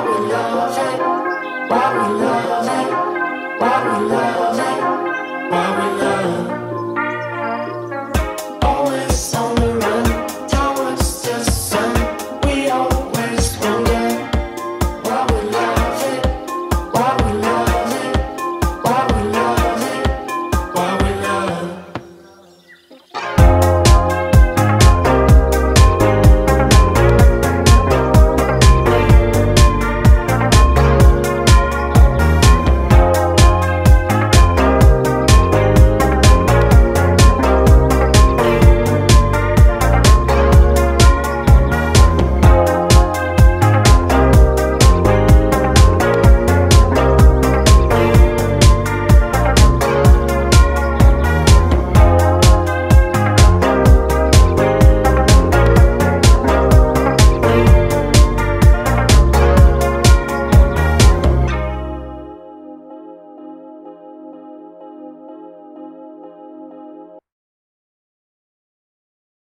Why we love it? Why we love it? Why we love it?